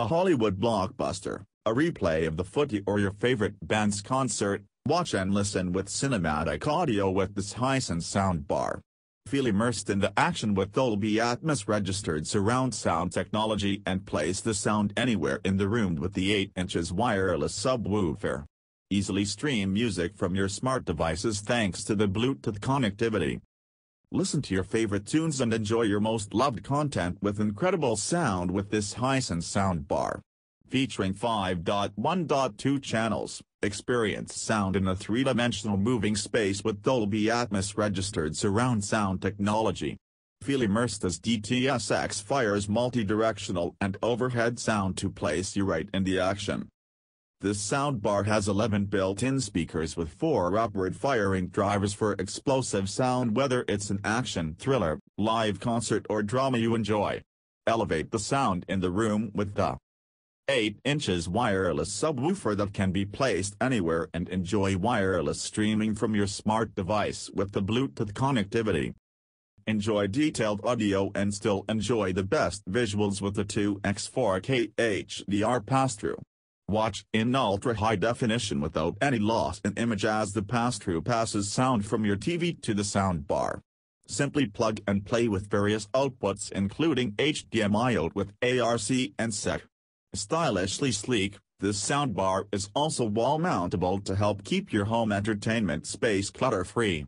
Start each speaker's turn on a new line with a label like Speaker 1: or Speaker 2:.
Speaker 1: a Hollywood blockbuster, a replay of the footy or your favorite band's concert, watch and listen with cinematic audio with this Hisense soundbar. Feel immersed in the action with Dolby Atmos registered surround sound technology and place the sound anywhere in the room with the 8 inches wireless subwoofer. Easily stream music from your smart devices thanks to the Bluetooth connectivity. Listen to your favorite tunes and enjoy your most loved content with incredible sound with this Hisense soundbar. Featuring 5.1.2 channels, experience sound in a three-dimensional moving space with Dolby Atmos registered surround sound technology. Feel immersed as DTS:X fires multi-directional and overhead sound to place you right in the action. This soundbar has 11 built-in speakers with 4 upward-firing drivers for explosive sound whether it's an action thriller, live concert or drama you enjoy. Elevate the sound in the room with the 8 inches wireless subwoofer that can be placed anywhere and enjoy wireless streaming from your smart device with the Bluetooth connectivity. Enjoy detailed audio and still enjoy the best visuals with the 2x 4K HDR pass-through. Watch in ultra-high definition without any loss in image as the pass-through passes sound from your TV to the soundbar. Simply plug and play with various outputs including HDMI out with ARC and CEC. Stylishly sleek, this soundbar is also wall-mountable to help keep your home entertainment space clutter-free.